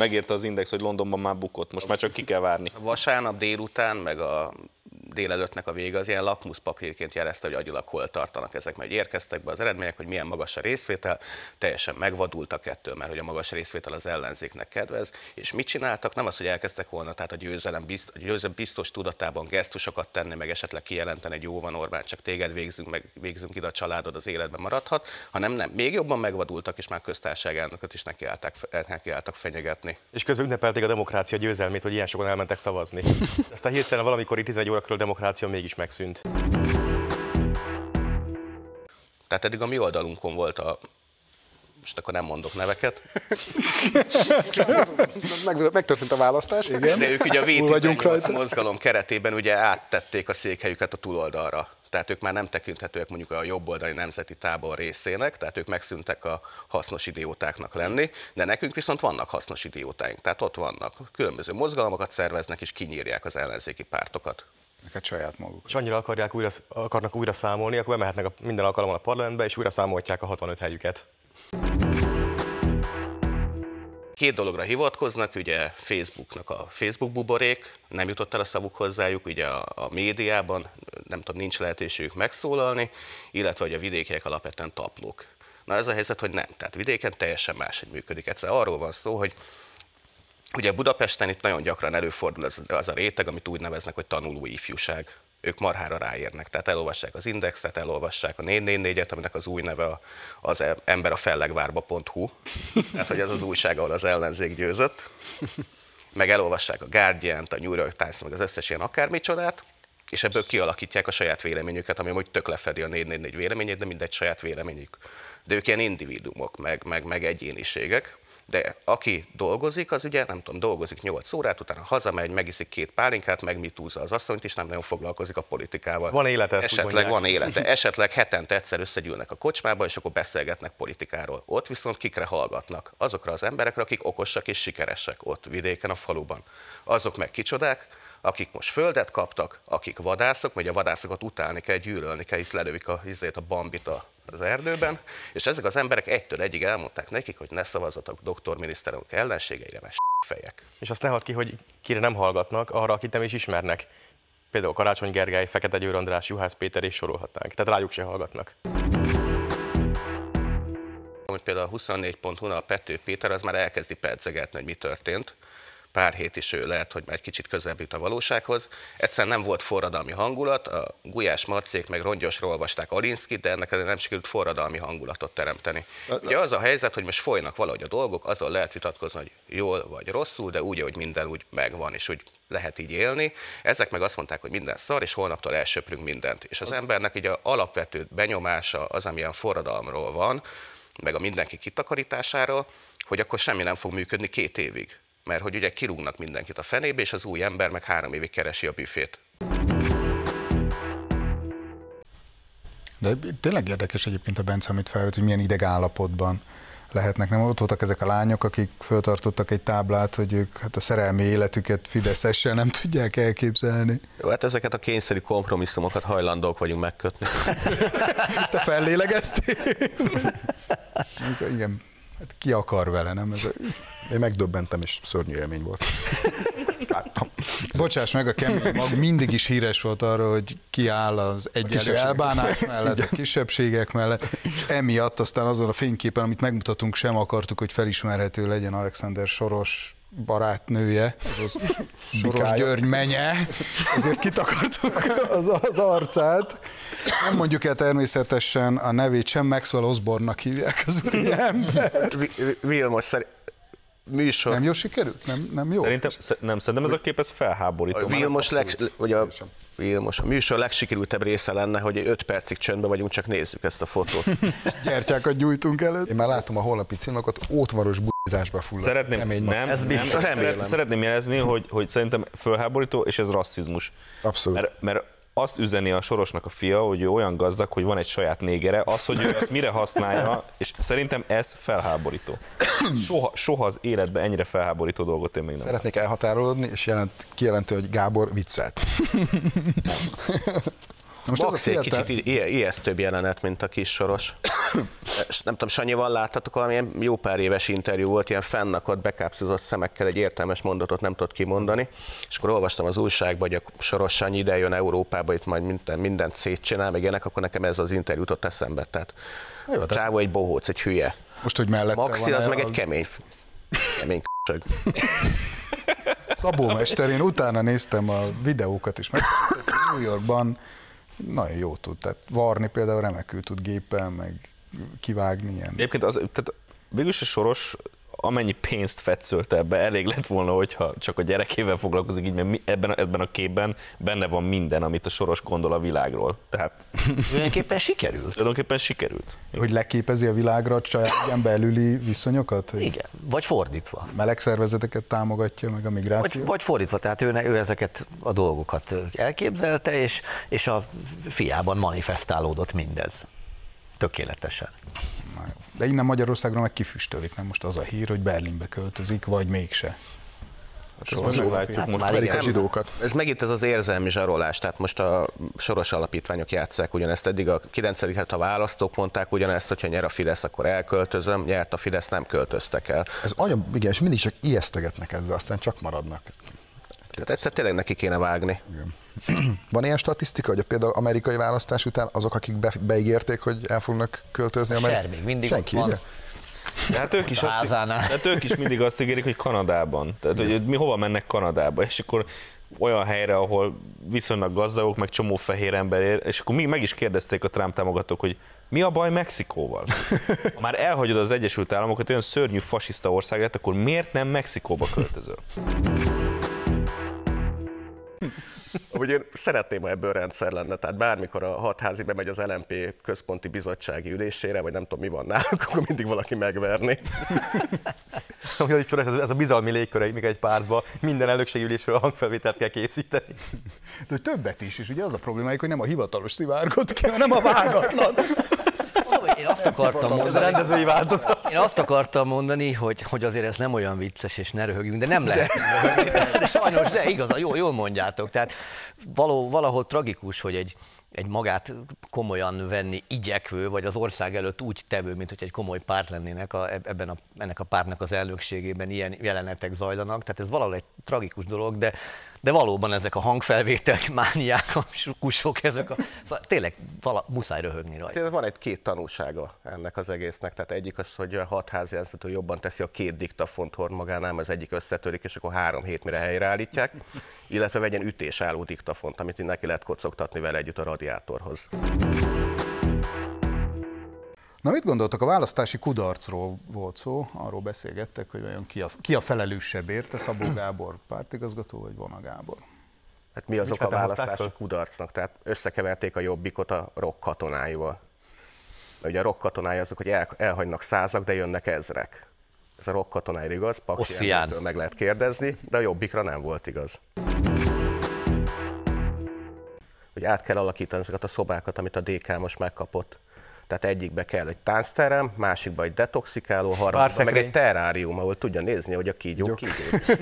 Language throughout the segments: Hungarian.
megírta az Index, hogy Londonban már bukott, most már csak ki kell várni. Vasárnap délután, meg a délelőttnek a vége az ilyen lakmuszpapírként jelezte, hogy agyilag hol tartanak ezek, mert érkeztek be az eredmények, hogy milyen magas a részvétel, teljesen megvadultak ettől, mert hogy a magas részvétel az ellenzéknek kedvez, és mit csináltak? Nem az, hogy elkezdtek volna, tehát a győzelem a győzelem biztos tudatában gesztusokat tenni, meg esetleg kijelenteni, hogy jó van Orbán, csak téged végzünk, meg végzünk ide a családod az életben maradhat, hanem nem, még jobban megvadultak, és már köztársaság elnököt is nekiálltak, nekiálltak fenyegetni. És közben ünnepelték a demokrácia győzelmét, hogy ilyen sokan elmentek szavazni. Aztán hirtelen valamikor itt 11 órakor demokrácia mégis megszűnt. Tehát eddig a mi oldalunkon volt a most akkor nem mondok neveket. Meg, megtörtént a választás. Igen. De ők ugye a V18 mozgalom keretében ugye áttették a székhelyüket a túloldalra. Tehát ők már nem tekinthetőek mondjuk a jobboldali nemzeti tábor részének, tehát ők megszűntek a hasznos idiótáknak lenni, de nekünk viszont vannak hasznos idiótáink. Tehát ott vannak, különböző mozgalomokat szerveznek és kinyírják az ellenzéki pártokat. Neked saját maguk. És annyira akarják újra, akarnak újra számolni, akkor bemehetnek a, minden alkalommal a parlamentbe, és újra számolják a 65 helyüket. Két dologra hivatkoznak, ugye Facebooknak a Facebook buborék, nem jutott el a szavuk hozzájuk, ugye a, a médiában, nem tudom, nincs lehetőségük megszólalni, illetve hogy a vidékiek alapvetően taplók. Na ez a helyzet, hogy nem. Tehát vidéken teljesen máshogy működik. Egyszer arról van szó, hogy Ugye Budapesten itt nagyon gyakran előfordul az, az a réteg, amit úgy neveznek, hogy tanuló ifjúság. Ők marhára ráérnek, tehát elolvassák az Indexet, elolvassák a 444-et, aminek az új neve az ember a fellegvárba.hu, tehát hogy ez az újság, ahol az ellenzék győzött, meg elolvassák a Guardian-t, a New York Times, meg az összes ilyen akármicsodát, és ebből kialakítják a saját véleményüket, ami amúgy tök lefedi a 444 véleményét, de mindegy saját véleményük. De ők ilyen individumok, meg, meg, meg egyéniségek, de aki dolgozik, az ugye nem tudom, dolgozik 8 órát, utána hazamegy, megiszik két pálinkát, meg mit húzza az asszonyt, és nem nagyon foglalkozik a politikával. Van élete, ezt Esetleg van élete. Esetleg hetente egyszer összegyűlnek a kocsmába, és akkor beszélgetnek politikáról. Ott viszont kikre hallgatnak? Azokra az emberekre, akik okosak és sikeresek ott vidéken, a faluban. Azok meg kicsodák, akik most földet kaptak, akik vadászok, vagy a vadászokat utálni kell, gyűlölni kell, hisz lelövik a, a bambit a az erdőben, és ezek az emberek egytől egyig elmondták nekik, hogy ne szavazatok doktor miniszterelnök ellenségeire, mert fejek. És azt ne hadd ki, hogy kire nem hallgatnak, arra, akit nem is ismernek. Például Karácsony Gergely, Fekete Győr András, Juhász Péter és sorolhatnánk. Tehát rájuk se hallgatnak. Hogy például a 24.hu a Pető Péter az már elkezdi percegetni, hogy mi történt pár hét is ő lehet, hogy már egy kicsit közelebb jut a valósághoz. Egyszerűen nem volt forradalmi hangulat, a Gulyás Marcék meg rongyosról olvasták Alinszkit, de ennek nem sikerült forradalmi hangulatot teremteni. Ugye az a helyzet, hogy most folynak valahogy a dolgok, azon lehet vitatkozni, hogy jól vagy rosszul, de úgy, hogy minden úgy megvan, és úgy lehet így élni. Ezek meg azt mondták, hogy minden szar, és holnaptól elsöprünk mindent. És az embernek így a alapvető benyomása az, amilyen forradalomról van, meg a mindenki kitakarításáról, hogy akkor semmi nem fog működni két évig mert hogy ugye kirúgnak mindenkit a fenébe, és az új ember meg három évig keresi a büfét. De tényleg érdekes egyébként a Bence, amit felvet, hogy milyen ideg állapotban lehetnek. Nem ott voltak ezek a lányok, akik föltartottak egy táblát, hogy ők hát a szerelmi életüket Fideszessel nem tudják elképzelni. Jó, hát ezeket a kényszerű kompromisszumokat hajlandók vagyunk megkötni. Te fellélegeztél? Igen, hát ki akar vele, nem? Ez a... Én megdöbbentem, és szörnyű élmény volt. Bocsáss meg, a kemény mag mindig is híres volt arra, hogy kiáll az egyenlő elbánás mellett, a kisebbségek mellett, és emiatt aztán azon a fényképen, amit megmutatunk, sem akartuk, hogy felismerhető legyen Alexander Soros barátnője, azaz Soros György menye, ezért kitakartuk az, az arcát. Nem mondjuk el természetesen a nevét sem, Maxwell Osborne-nak hívják az ember. Vilmos szerint műsor. Nem jó sikerült? Nem, nem jó? Szerintem, nem, szerintem ez a kép ez felháborító. A Vilmos, leg, vagy a, Vilmos, a műsor legsikerültebb része lenne, hogy 5 percig csöndbe vagyunk, csak nézzük ezt a fotót. Gyertyákat gyújtunk előtt. Én már látom a holnapi címokat, ótvaros fullad. Szeretném, Remény nem, ez biztos. Nem, szeret, szeretném jelezni, hogy, hogy szerintem felháborító, és ez rasszizmus. Abszolút. Mert, mert azt üzeni a Sorosnak a fia, hogy ő olyan gazdag, hogy van egy saját négere, az, hogy ő ezt mire használja, és szerintem ez felháborító. Soha, soha az életben ennyire felháborító dolgot én még nem. Szeretnék elhatárolódni, és jelent, kijelenti, hogy Gábor viccelt. most Max ez a fiatal... egy kicsit ijesztőbb jelenet, mint a kis Soros. nem tudom, Sanyival láttatok valamilyen jó pár éves interjú volt, ilyen fennakott, bekápszozott szemekkel egy értelmes mondatot nem tudott kimondani, és akkor olvastam az újságban, hogy a Soros Sanyi ide jön Európába, itt majd minden, mindent szétcsinál, meg ilyenek, akkor nekem ez az interjú jutott eszembe. Tehát Jó, a csávó egy bohóc, egy hülye. Most, hogy mellette Maxi az a- meg egy kemény, kemény k***sög. Szabó Mester, én utána néztem a videókat is, meg New Yorkban nagyon jó tud, tehát varni például remekül tud géppel, meg kivágni ilyen. Egyébként az, tehát végülis a soros amennyi pénzt fetszölt ebbe, elég lett volna, hogyha csak a gyerekével foglalkozik így, mert mi- ebben, a- ebben a képben benne van minden, amit a soros gondol a világról. Tehát Tulajdonképpen sikerült. tulajdonképpen sikerült. Hogy leképezi a világra a családján belüli viszonyokat? Hogy Igen, vagy fordítva. meleg szervezeteket támogatja, meg a migráció? Vagy, vagy fordítva, tehát ő, ne- ő ezeket a dolgokat elképzelte, és, és a fiában manifestálódott mindez. Tökéletesen. Na jó. De innen Magyarországra meg kifüstölik, nem most az a hír, hogy Berlinbe költözik, vagy mégse. Ezt majd meglátjuk Hát most. már a zsidókat. Ez megint ez az érzelmi zsarolás, tehát most a soros alapítványok játszák ugyanezt, eddig a 9 hát a választók mondták ugyanezt, hogyha nyer a Fidesz, akkor elköltözöm, nyert a Fidesz, nem költöztek el. Ez anya, igen, és mindig csak ijesztegetnek ezzel, aztán csak maradnak. Tehát egyszer tényleg neki kéne vágni. Van ilyen statisztika, hogy például amerikai választás után azok, akik be, beígérték, hogy el fognak költözni Amerikába? Ser még mindig Senki, ott van. ugye? De hát ők is, azt, tehát ők is mindig azt ígérik, hogy Kanadában. Tehát, hogy mi hova mennek Kanadába, és akkor olyan helyre, ahol viszonylag gazdagok, meg csomó fehér ember él, és akkor mi meg is kérdezték a Trump támogatók, hogy mi a baj Mexikóval? Ha már elhagyod az Egyesült Államokat, olyan szörnyű fasiszta ország lett, akkor miért nem Mexikóba költözöl? Amúgy én szeretném, ha ebből rendszer lenne, tehát bármikor a hatházi bemegy az LMP központi bizottsági ülésére, vagy nem tudom mi van náluk, akkor mindig valaki megverni. Csoda, ez, ez a bizalmi légkör még egy pártban, minden elnökségülésről hangfelvételt kell készíteni. De hogy többet is, és ugye az a problémájuk, hogy nem a hivatalos szivárgot kell, hanem a vágatlan. Én azt akartam Ez a mondani, rendezői változat. én azt akartam mondani, hogy, hogy azért ez nem olyan vicces, és ne röhögjünk, de nem lehet röhögni. De sajnos, de igaz, jól, jól mondjátok. Tehát való, valahol tragikus, hogy egy, egy magát komolyan venni igyekvő, vagy az ország előtt úgy tevő, mint hogy egy komoly párt lennének a, ebben a, ennek a pártnak az elnökségében ilyen jelenetek zajlanak. Tehát ez valahol egy tragikus dolog, de, de valóban ezek a hangfelvételek, mániákusok, ezek a, szóval tényleg vala, muszáj röhögni rajta. Van egy két tanulsága ennek az egésznek. Tehát egyik az, hogy a hatházi vezető jobban teszi a két diktafont hord magánál, az egyik összetörik, és akkor három hét mire helyreállítják, illetve vegyen ütésálló diktafont, amit neki lehet kocogtatni vele együtt a radiátorhoz. Na mit gondoltok, a választási kudarcról volt szó, arról beszélgettek, hogy vajon ki a, ki a felelősebb érte, Szabó Gábor pártigazgató, vagy Vona Gábor? Hát mi azok a választási kudarcnak? Tehát összekeverték a jobbikot a rock katonáival. Ugye a rock katonái azok, hogy el, elhagynak százak, de jönnek ezrek. Ez a rock katonáira igaz, Paksi meg lehet kérdezni, de a jobbikra nem volt igaz. Hogy át kell alakítani ezeket a szobákat, amit a DK most megkapott. Tehát egyikbe kell egy táncterem, másikba egy detoxikáló, harmadikba meg egy terárium, ahol tudja nézni, hogy a kígyók kígyók.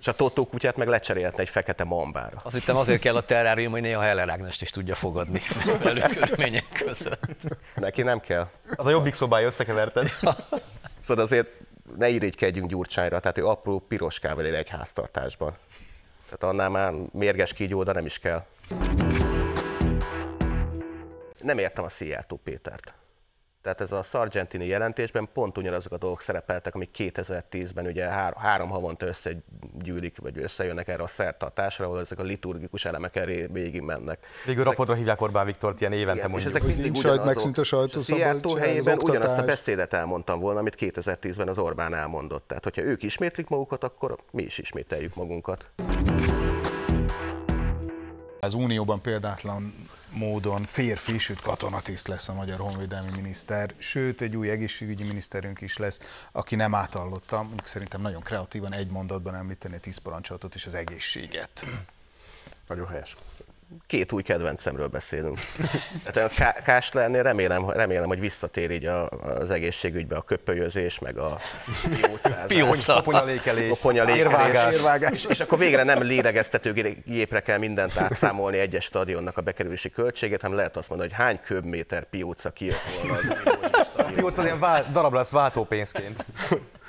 És a Totó kutyát meg lecserélhetne egy fekete mambára. Azt hittem azért kell a terrárium, hogy néha Heller Ágnest is tudja fogadni velük körülmények között. Neki nem kell. Az a jobbik szobája összekeverted. Szóval azért ne irigykedjünk Gyurcsányra, tehát ő apró piroskával él egy háztartásban. Tehát annál már mérges kígyó, de nem is kell. Nem értem a Szijjártó Pétert. Tehát ez a Sargentini jelentésben pont ugyanazok a dolgok szerepeltek, amik 2010-ben ugye három, három havonta összegyűlik, vagy összejönnek erre a szertartásra, ahol ezek a liturgikus elemek elé végig mennek. Végül rapodra hívják Orbán Viktort ilyen évente Igen, és ezek mindig nincs ugyanazok. megszűnt a sajtószabadság, Szijjártó az helyében ugyanazt a beszédet elmondtam volna, amit 2010-ben az Orbán elmondott. Tehát, hogyha ők ismétlik magukat, akkor mi is ismételjük magunkat. Az Unióban példátlan módon férfi, sőt katonatiszt lesz a magyar honvédelmi miniszter, sőt egy új egészségügyi miniszterünk is lesz, aki nem átallotta, mondjuk szerintem nagyon kreatívan egy mondatban említeni a tíz parancsolatot és az egészséget. Nagyon helyes. Két új kedvencemről beszélünk. Tehát a Ká- Káslernél remélem, remélem, hogy visszatér így a, az egészségügybe a köpölyözés, meg a piócázás. Pióca. Koponyalékelés, Koponyalékelés. Érvágás. És, és akkor végre nem lélegeztető gépre kell mindent átszámolni egyes stadionnak a bekerülési költséget, hanem lehet azt mondani, hogy hány köbméter pióca kijött volna az új stadion. Pióc az ilyen vál, darab lesz váltópénzként.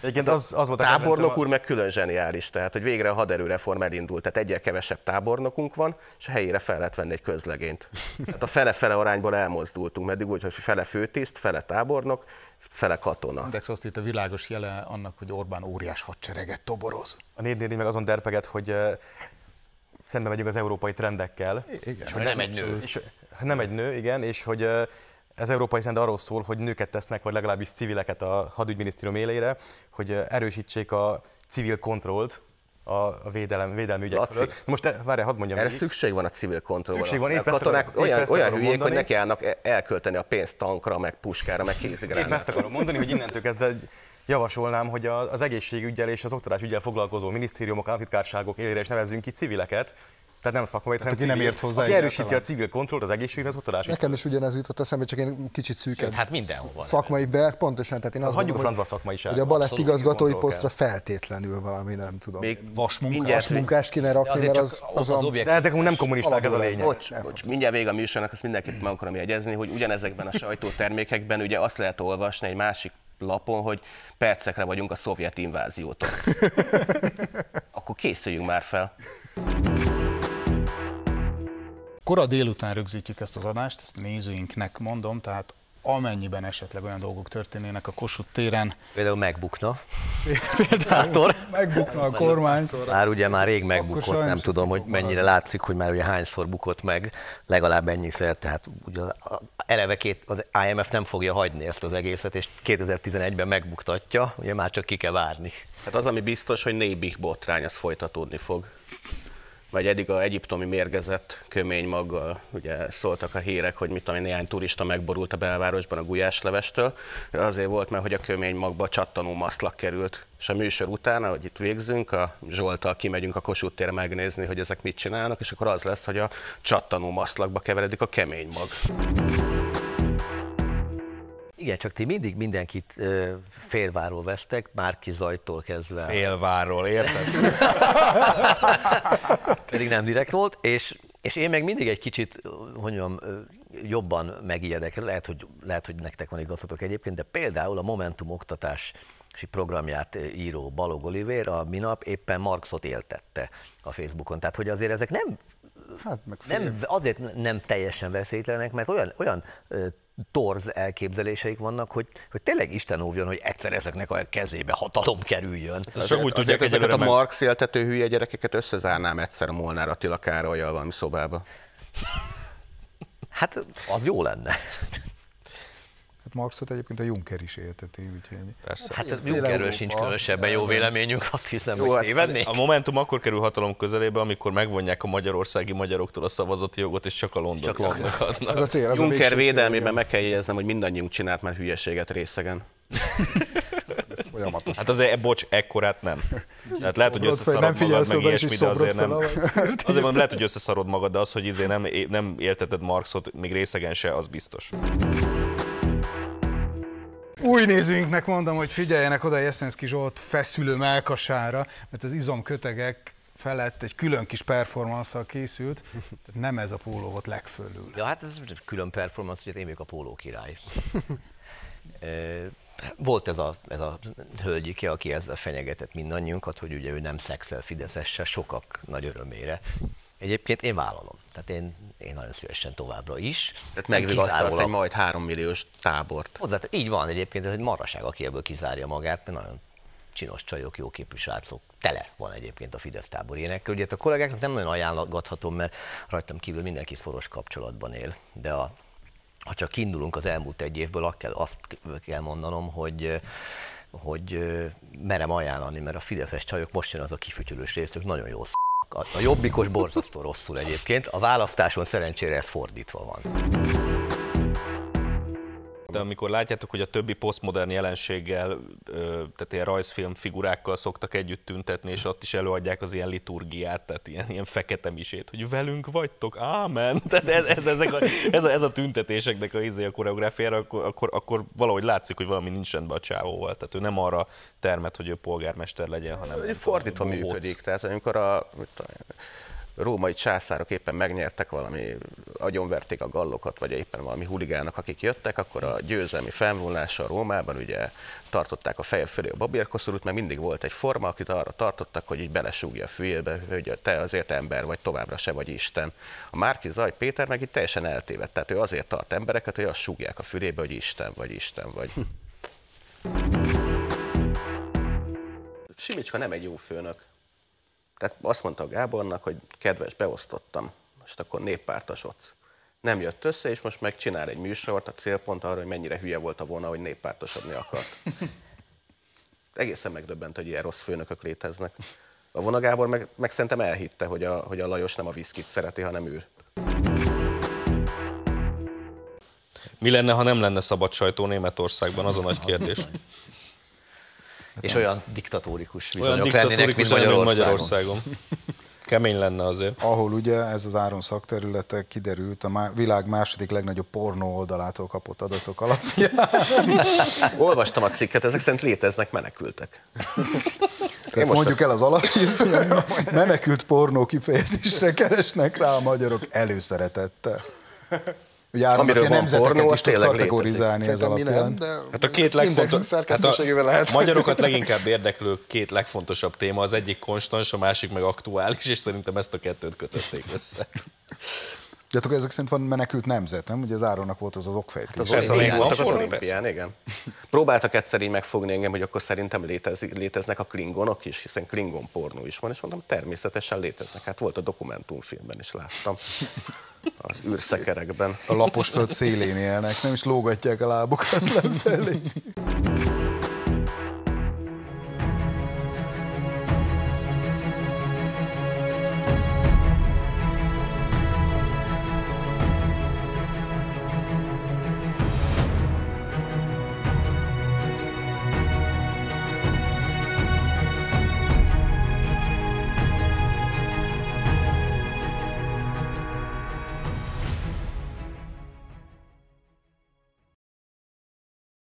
Egyébként az, az volt a Tábornok úr meg külön zseniális, tehát hogy végre a haderőreform elindult, tehát egyel kevesebb tábornokunk van, és a helyére fel lehet venni egy közlegényt. Tehát a fele-fele arányból elmozdultunk, meddig úgy, hogy fele főtiszt, fele tábornok, fele katona. Index azt itt a világos jele annak, hogy Orbán óriás hadsereget toboroz. A négy meg azon derpeget, hogy szembe megyünk az európai trendekkel. Igen. És hogy nem egy nő. És, nem egy nő, igen, és hogy uh, ez európai trend arról szól, hogy nőket tesznek, vagy legalábbis civileket a hadügyminisztérium élére, hogy erősítsék a civil kontrollt a, a védelem, védelmi ügyek Laci. fölött. Most te, várj, hadd mondjam Erre végig. szükség van a civil kontrollra. Szükség van, a épp ezt katonák épp olyan, ezt olyan akarom hülyék, hogy mondani. nekiállnak e- elkölteni a pénzt tankra, meg puskára, meg Épp kézigránra. ezt akarom mondani, hogy innentől kezdve javasolnám, hogy a- az egészségügyel és az oktatásügyel foglalkozó minisztériumok, államtitkárságok élére is nevezzünk ki civileket, tehát nem szakmai, hanem aki nem civil, ért hozzá aki erősíti a civil kontrollt, az egészségügyre, az oktatásügyre. Nekem is ugyanez jutott eszembe, csak én kicsit szűkebb. Hát mindenhova. Szakmai be, pontosan, tehát én azt hagyjuk a hogy, szakmaiság. hogy a balett igazgatói posztra feltétlenül valami, nem tudom. Még Vasmunkás. munkást kéne rakni, mert az, az, az, De ezek nem kommunisták, ez a lényeg. Bocs, bocs, mindjárt vége a műsornak, azt mindenképp meg akarom jegyezni, hogy ugyanezekben a sajtótermékekben ugye azt lehet olvasni egy másik lapon, hogy percekre vagyunk a szovjet inváziótól. Akkor készüljünk már fel. Kora délután rögzítjük ezt az adást, ezt a nézőinknek mondom, tehát amennyiben esetleg olyan dolgok történnének a Kossuth téren, például megbukna. Diktátor. megbukna a kormány, Már ugye már rég megbukott, nem tudom, hogy mennyire maradni. látszik, hogy már ugye hányszor bukott meg, legalább ennyiszer, tehát ugye eleve két, az IMF nem fogja hagyni ezt az egészet, és 2011-ben megbuktatja, ugye már csak ki kell várni. Hát az, ami biztos, hogy Nébih botrány, az folytatódni fog. Vagy eddig a egyiptomi mérgezett kömény maggal, ugye szóltak a hírek, hogy mit én, néhány turista megborult a belvárosban a gulyáslevestől. Azért volt, mert hogy a kömény magba csattanó maszlak került. És a műsor után, ahogy itt végzünk, a Zsoltal kimegyünk a Kossuth térre megnézni, hogy ezek mit csinálnak, és akkor az lesz, hogy a csattanó maszlakba keveredik a kemény mag. Igen, csak ti mindig mindenkit ö, félváról vesztek, Márki Zajtól kezdve. Félvárról, érted? pedig nem direkt volt, és, és én meg mindig egy kicsit, hogy mondjam, jobban megijedek. Lehet hogy, lehet, hogy nektek van igazatok egyébként, de például a Momentum oktatási programját író Balog Olivér a minap éppen Marxot éltette a Facebookon. Tehát, hogy azért ezek nem hát meg fél. nem, azért nem teljesen veszélytelenek, mert olyan, olyan torz elképzeléseik vannak, hogy, hogy tényleg Isten óvjon, hogy egyszer ezeknek a kezébe hatalom kerüljön. Ezt csak úgy tudják Azért ezeket a meg... Marx éltető hülye gyerekeket összezárnám egyszer a Molnár Attila Károlyjal valami szobába. Hát az jó lenne. Hát Marxot egyébként a Juncker is élteti, úgyhogy Persze. Hát Fél Junckerről Európa. sincs különösebben jó véleményünk, azt hiszem, Jó, hogy hát tévedni. A Momentum akkor kerül hatalom közelébe, amikor megvonják a magyarországi magyaroktól a szavazati jogot, és csak a Csak londoniaknak adnak. Ez a cél, ez a Juncker cél, védelmében igen. meg kell jegyeznem, hogy mindannyiunk csinált már hülyeséget részegen. Folyamatos. Hát azért, bocs, ekkorát nem. Tehát lehet, hogy fel, nem összeszarod magad, meg ilyesmi, de azért nem. Azért mondom, lehet, hogy összeszarod magad, de az, hogy izé nem, nem élteted Marxot, még részegen se, az biztos. Új nézőinknek mondom, hogy figyeljenek oda Jeszenszki Zsolt feszülő melkasára, mert az izomkötegek felett egy külön kis performance készült, nem ez a póló volt legfölül. Ja, hát ez külön performance, hogy én vagyok a póló király. Volt ez a, ez a hölgyike, aki ezzel fenyegetett mindannyiunkat, hogy ugye ő nem szexel Fideszesse, sokak nagy örömére. Egyébként én vállalom. Tehát én, én nagyon szívesen továbbra is. Tehát megvigasztalsz egy majd három milliós tábort. Hozzá, így van egyébként, ez egy marraság, aki ebből kizárja magát, mert nagyon csinos csajok, jóképű srácok. Tele van egyébként a Fidesz tábor énekkel. Ugye a kollégáknak nem nagyon ajánlathatom, mert rajtam kívül mindenki szoros kapcsolatban él. De a, ha csak kiindulunk az elmúlt egy évből, azt kell, mondanom, hogy hogy merem ajánlani, mert a fideszes csajok most jön az a kifütyülős részt, ők nagyon jó sz- a, jobbikos borzasztó rosszul egyébként, a választáson szerencsére ez fordítva van. Te amikor látjátok, hogy a többi posztmodern jelenséggel, tehát ilyen rajzfilm figurákkal szoktak együtt tüntetni, és ott is előadják az ilyen liturgiát, tehát ilyen, ilyen fekete misét, hogy velünk vagytok, ámen. Tehát ez, ez, ezek a, ez, a, ez a tüntetéseknek a, izé a koreográfiára, akkor, akkor, akkor, valahogy látszik, hogy valami nincs rendben a csávóval. Tehát ő nem arra termet, hogy ő polgármester legyen, hanem... Fordítva működik. Tehát amikor a, római császárok éppen megnyertek valami, agyonverték a gallokat, vagy éppen valami huligánok, akik jöttek, akkor a győzelmi felvonulása Rómában ugye tartották a feje fölé a babérkoszorút, mert mindig volt egy forma, akit arra tartottak, hogy így belesúgja a fülébe, hogy te azért ember vagy, továbbra se vagy Isten. A Márki Zaj Péter meg itt teljesen eltévedt, tehát ő azért tart embereket, hogy azt súgják a fülébe, hogy Isten vagy, Isten vagy. Simicska nem egy jó főnök. Tehát azt mondta a Gábornak, hogy kedves, beosztottam, most akkor néppártosodsz. Nem jött össze, és most megcsinál egy műsort, a célpont arra, hogy mennyire hülye volt a volna, hogy néppártosodni akart. Egészen megdöbbent, hogy ilyen rossz főnökök léteznek. A Vona Gábor meg, meg szerintem elhitte, hogy a, hogy a Lajos nem a viszkit szereti, hanem ő. Mi lenne, ha nem lenne szabad sajtó Németországban? Az a nagy kérdés. És olyan diktatórikus viszonyok olyan lennének, mint Magyarországon. Magyarországon. Kemény lenne azért. Ahol ugye ez az Áron szakterülete kiderült, a világ második legnagyobb pornó oldalától kapott adatok alapján. Olvastam a cikket, ezek szerint léteznek menekültek. Tehát mondjuk el az alapját, hogy menekült pornó kifejezésre keresnek rá a magyarok előszeretettel. Ugye Amiről van nemzeteket pornó, is tud kategorizálni ez alapján. Nem, de hát a két legfontosabb, hát a lehet. magyarokat leginkább érdeklő két legfontosabb téma, az egyik konstans, a másik meg aktuális, és szerintem ezt a kettőt kötötték össze. Akkor ezek szerint van menekült nemzet, nem? Ugye az Áronnak volt az az okfejtés. Hát az, az, voltak az olimpián, igen. Próbáltak egyszer így megfogni engem, hogy akkor szerintem létez, léteznek a klingonok is, hiszen klingon pornó is van, és mondtam, természetesen léteznek. Hát volt a dokumentumfilmben is láttam az űrszekerekben. A lapos föld szélén élnek, nem is lógatják a lábukat lefelé.